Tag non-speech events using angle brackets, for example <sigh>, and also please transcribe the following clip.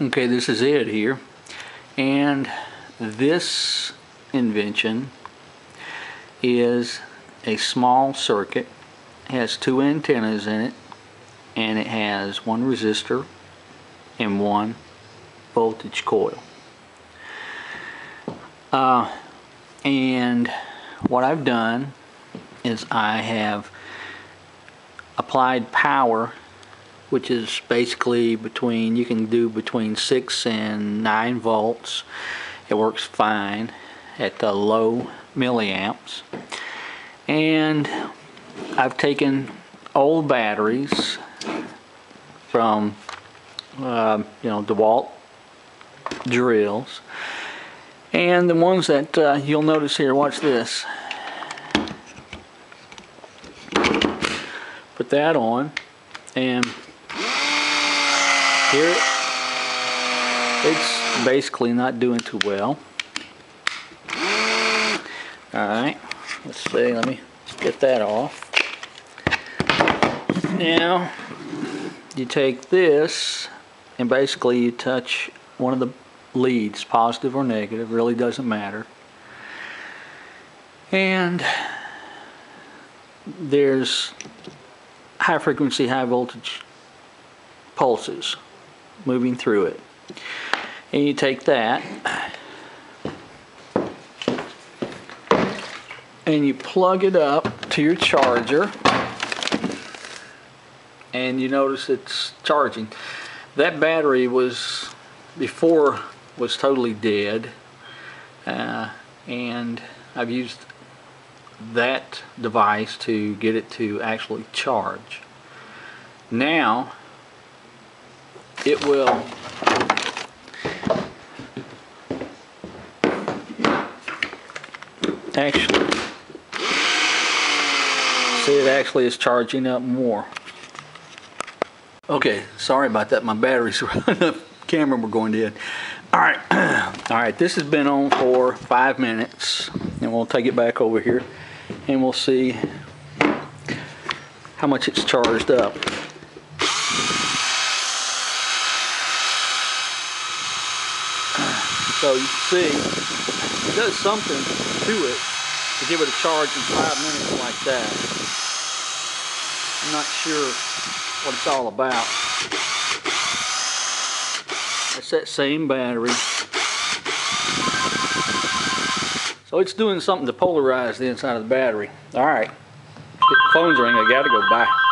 Okay, this is it here. And this invention is a small circuit, has two antennas in it, and it has one resistor and one voltage coil. Uh, and what I've done is I have applied power which is basically between you can do between 6 and 9 volts. It works fine at the low milliamps. And I've taken old batteries from uh, you know DeWalt drills. And the ones that uh, you'll notice here watch this. Put that on and here it's basically not doing too well. Alright let's see let me get that off. Now you take this and basically you touch one of the leads positive or negative really doesn't matter. And there's high frequency high voltage pulses moving through it. And you take that and you plug it up to your charger and you notice it's charging. That battery was before was totally dead uh, and I've used that device to get it to actually charge. Now it will. Actually see it actually is charging up more. Okay sorry about that. My batteries the <laughs> camera we're going dead. All right. <clears throat> All right this has been on for five minutes and we'll take it back over here and we'll see how much it's charged up So you see, it does something to it to give it a charge in five minutes like that. I'm not sure what it's all about. It's that same battery. So it's doing something to polarize the inside of the battery. All right, the phone's ring, I gotta go, bye.